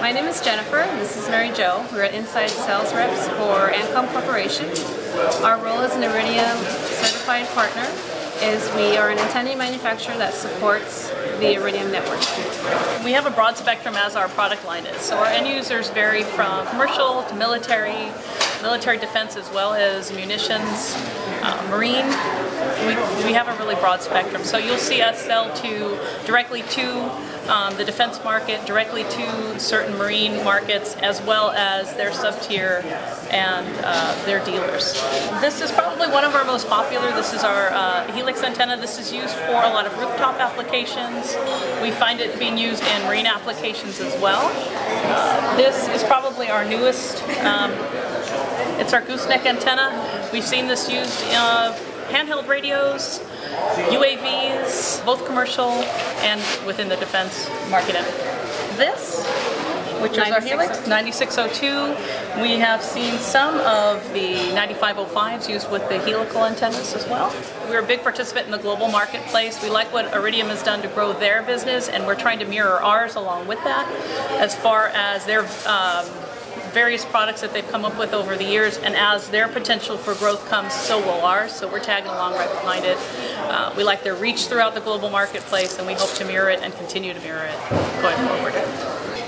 My name is Jennifer. and This is Mary Jo. We're at inside sales reps for Antcom Corporation. Our role is an Iridium certified partner is we are an antenna manufacturer that supports the Iridium network. We have a broad spectrum as our product line is. So our end users vary from commercial to military, military defense as well as munitions, uh, marine. We, we have a really broad spectrum. So you'll see us sell to directly to um, the defense market, directly to certain marine markets, as well as their sub-tier and uh, their dealers. This is probably one of our most popular. This is our uh, Helix antenna. This is used for a lot of rooftop applications. We find it being used in marine applications as well. Uh, this is probably our newest. Um, it's our gooseneck antenna. We've seen this used in uh, handheld radios, UAVs, both commercial and within the defense market. This, which is our Helix 9602, we have seen some of the 9505s used with the helical antennas as well. We're a big participant in the global marketplace. We like what Iridium has done to grow their business, and we're trying to mirror ours along with that as far as their um, various products that they've come up with over the years, and as their potential for growth comes, so will ours. So we're tagging along right behind it. Uh, we like their reach throughout the global marketplace, and we hope to mirror it and continue to mirror it going forward.